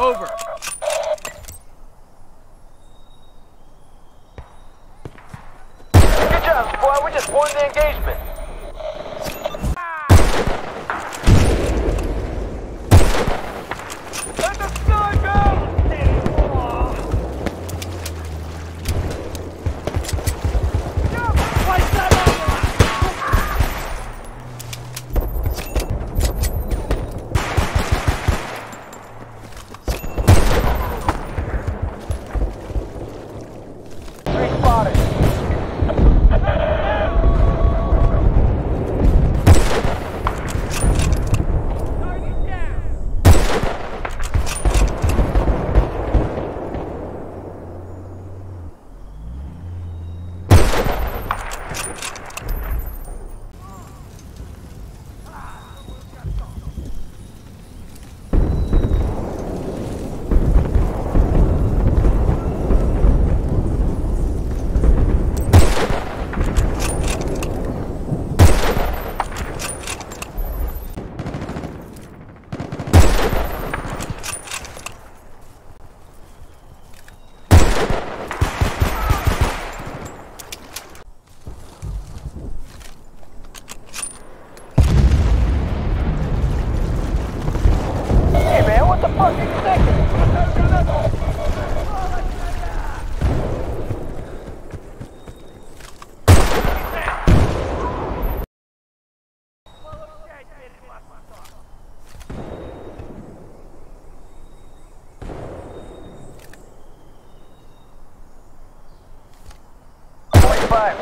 Over. Good job, squad. We just won the engagement. Twenty-five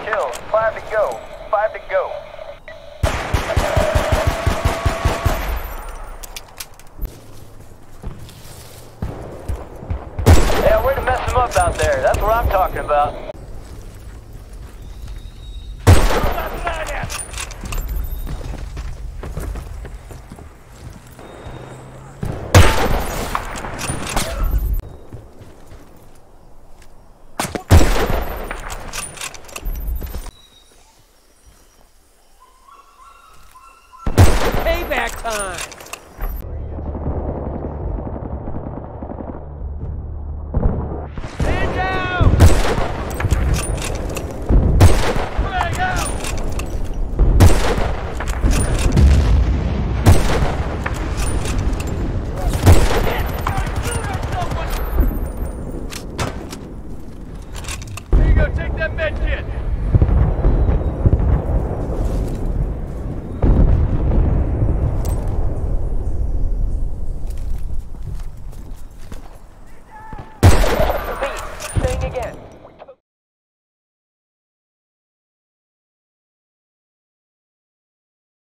kills, five to go, five to go. Yeah, way to mess them up out there. That's what I'm talking about. Payback time!